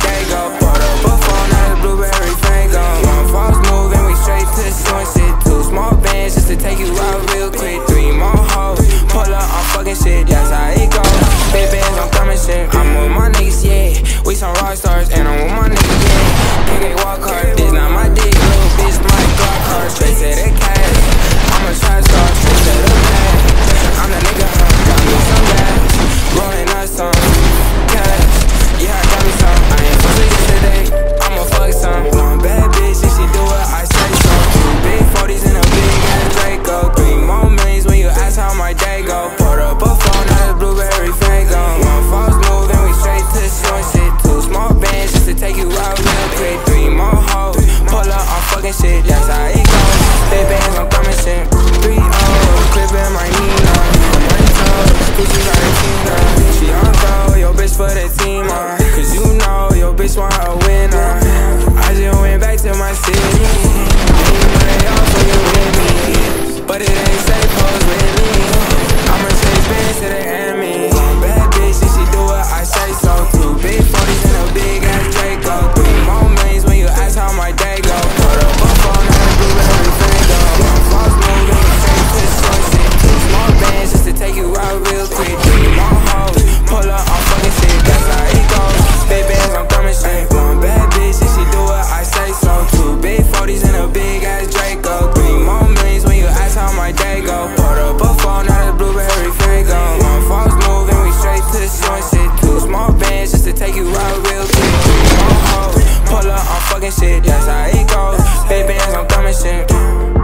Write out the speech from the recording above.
dango. To talking shit, that's how it goes. Baby, as I'm coming shit.